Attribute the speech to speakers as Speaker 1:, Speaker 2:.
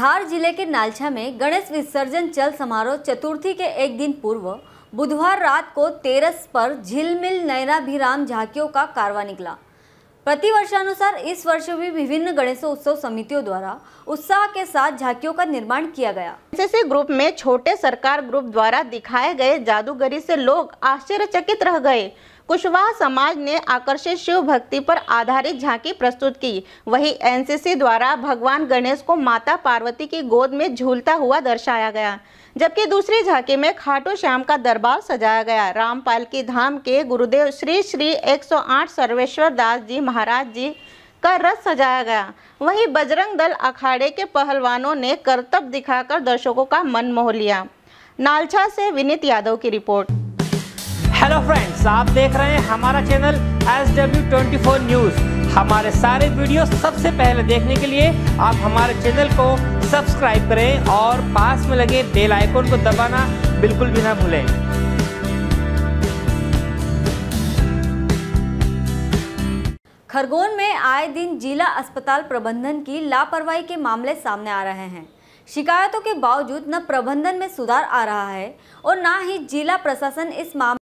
Speaker 1: धार ज़िले के नालछा में गणेश विसर्जन चल समारोह चतुर्थी के एक दिन पूर्व बुधवार रात को तेरस पर झिलमिल नयनाभिराम झांकियों का कारवा निकला। प्रतिवर्षानुसार इस वर्ष भी विभिन्न गणेशोत्सव समितियों द्वारा उत्साह के साथ झांकियों का निर्माण किया गया।
Speaker 2: एनसीसी ग्रुप में छोटे सरकार ग्रुप द्वारा दिखाए गए जादूगरी से लोग आश्चर्यचकित रह गए। कुशवाहा समाज ने आकर्षित शिव भक्ति पर आधारित झांकी प्रस्तुत की। वहीं एनसीसी द्वारा भगवान गणेश को माता पार्वती की गोद में झूलता हुआ दर्शाया गया। जबकि दूसरी झांकी में खाटू श्याम का दरबार सजाया गया। रामपाल की धाम के गुरुदेव श्री श्री 108 सर्वेश्वर दास जी महाराज जी का रथ सजाया गया। वहीं बजरंग दल अखाड़े के पहलवानों ने करतब दिखाकर दर्शकों का मन मोह लिया। नालछा से विनीत यादव की रिपोर्ट।
Speaker 3: हेलो फ्रेंड्स आप देख रहे हैं हमारा channel S W twenty four news हमारे सारे वीडियो सबसे पहले देखने के लिए आप हमारे चैनल को सब्सक्राइब करें और पास में लगे बेल आइकन को दबाना बिल्कुल भी ना भूलें।
Speaker 1: खरगोन में आए दिन जिला अस्पताल प्रबंधन की लापरवाही के मामले सामने आ रहे हैं। शिकायतों के बावजूद न प्रबंधन में सुधार आ रहा है और न ही जिला प्रशासन इस मामले